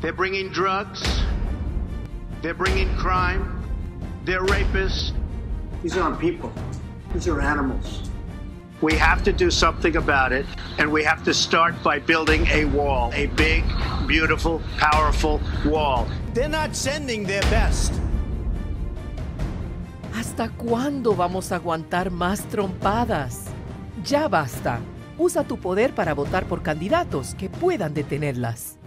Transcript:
They're bringing drugs. They're bringing crime. They're rapists. These aren't people. These are animals. We have to do something about it, and we have to start by building a wall. A big, beautiful, powerful wall. They're not sending their best. ¿Hasta cuándo vamos a aguantar más trompadas? Ya basta. Usa tu poder para votar por candidatos que puedan detenerlas.